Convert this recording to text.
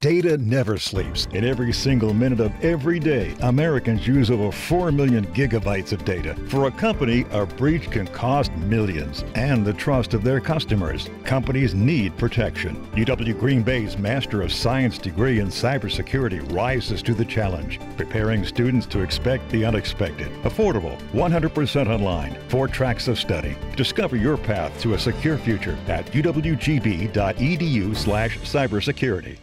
Data never sleeps. In every single minute of every day, Americans use over 4 million gigabytes of data. For a company, a breach can cost millions and the trust of their customers. Companies need protection. UW Green Bay's Master of Science degree in cybersecurity rises to the challenge, preparing students to expect the unexpected. Affordable, 100% online, four tracks of study. Discover your path to a secure future at uwgb.edu slash cybersecurity.